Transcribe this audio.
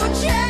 your chance.